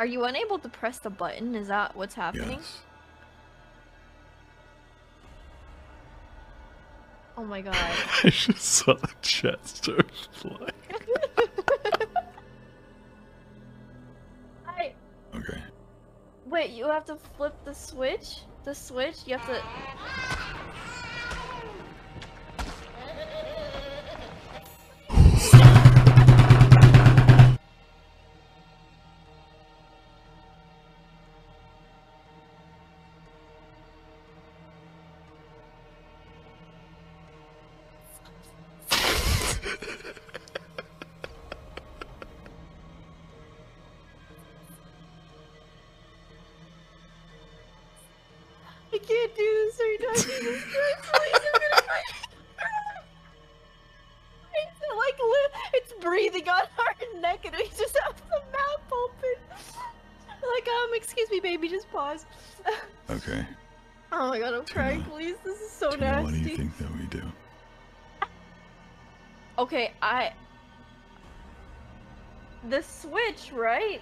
Are you unable to press the button? Is that what's happening? Yes. Oh my god. I just saw the chest fly. I Okay. wait. You have to flip the switch. The switch. You have to. I can't do this right now. Jesus Christ, please, I'm gonna cry. It's like it's breathing on our neck, and we just have the mouth open. Like, um, excuse me, baby, just pause. Okay. Oh my god, I'm crying. Please, this is so Tina, nasty. what do you think that we do? Okay, I. The switch, right?